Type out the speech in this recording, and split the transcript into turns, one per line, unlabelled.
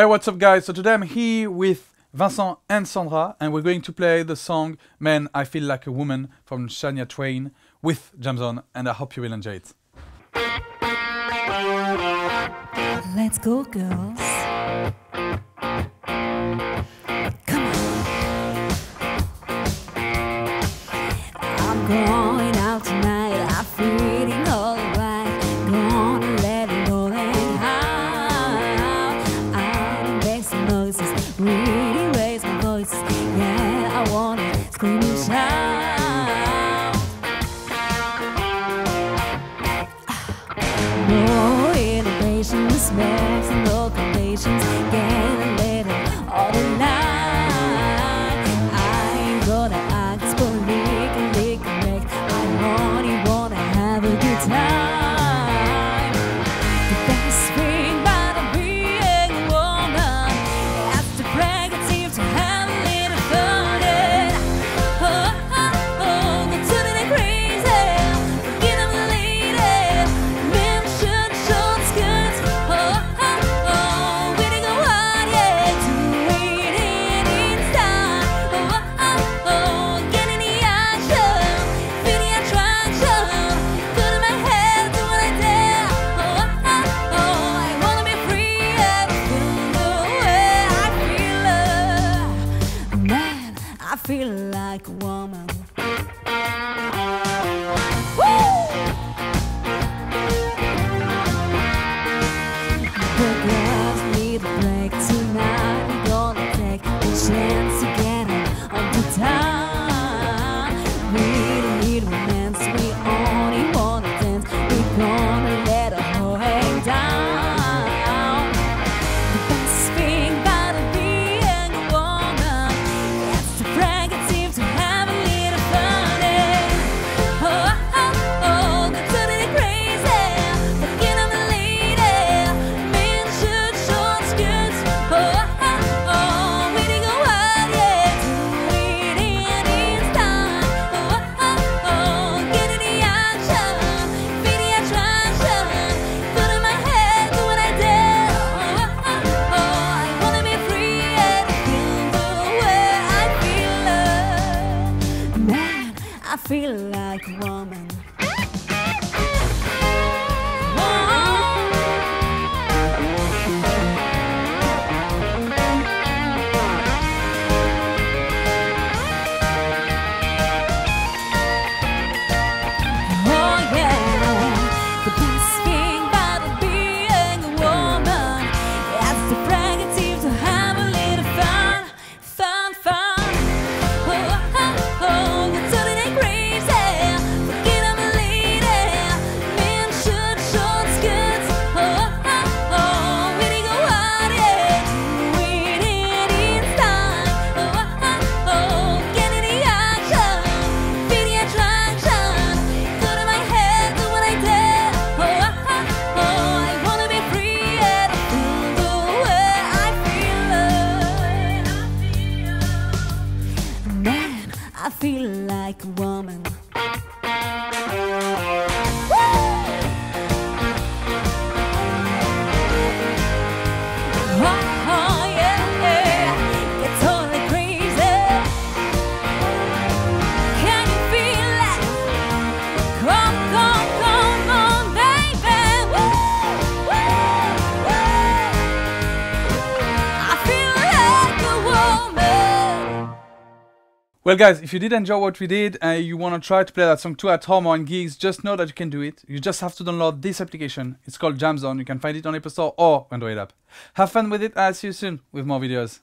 Hey, what's up guys? So today I'm here with Vincent and Sandra and we're going to play the song Man, I Feel Like a Woman from Shania Twain with Jamzone and I hope you will enjoy it.
Let's go girls. voice. Yeah, I wanna scream and shout. Ah. No inhibitions, max no completions, get a little all the night. feel like one. feel like a woman. Oh, the best thing about being a woman. That's the I feel like a woman.
Well guys, if you did enjoy what we did and you want to try to play that song too at home or on gigs, just know that you can do it. You just have to download this application. It's called Jamzone. You can find it on Apple Store or Android app. Have fun with it. I'll see you soon with more videos.